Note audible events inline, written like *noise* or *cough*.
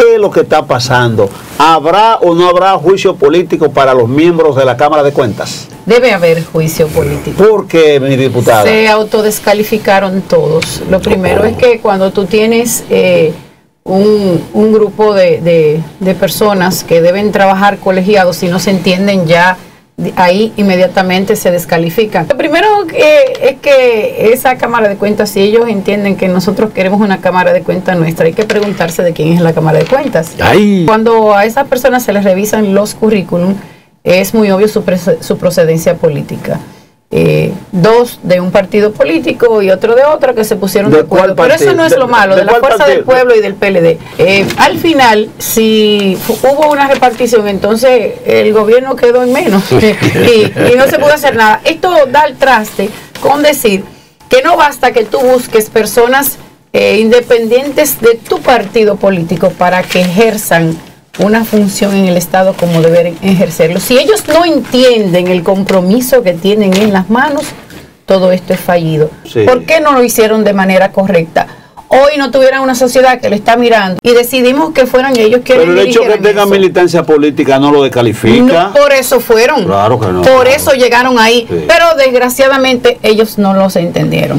¿Qué es lo que está pasando? ¿Habrá o no habrá juicio político para los miembros de la Cámara de Cuentas? Debe haber juicio político. ¿Por qué, mi diputada? Se autodescalificaron todos. Lo primero es que cuando tú tienes eh, un, un, grupo de, de, de personas que deben trabajar colegiados y no se entienden ya ahí inmediatamente se descalifican. Lo primero es que esa Cámara de Cuentas, si ellos entienden que nosotros queremos una Cámara de Cuentas nuestra, hay que preguntarse de quién es la Cámara de Cuentas. Ay. Cuando a esas personas se les revisan los currículum, es muy obvio su, su procedencia política eh, dos de un partido político y otro de otro que se pusieron de, de acuerdo. Pero eso no es lo malo, de, de la Fuerza partido? del Pueblo y del PLD. Eh, al final, si hubo una repartición, entonces el gobierno quedó en menos *laughs* y, y, no se pudo hacer nada. Esto da el traste con decir que no basta que tú busques personas eh, independientes de tu partido político para que ejerzan una función en el Estado como deben ejercerlo. Si ellos no entienden el compromiso que tienen en las manos, todo esto es fallido. Sí. ¿Por qué no lo hicieron de manera correcta? Hoy no tuvieran una sociedad que lo está mirando y decidimos que fueran ellos quienes Pero el hecho que tengan militancia política no lo descalifica. No, por eso fueron. Claro que no. Por claro. eso llegaron ahí. Sí. Pero desgraciadamente ellos no los entendieron.